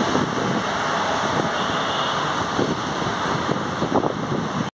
Bye.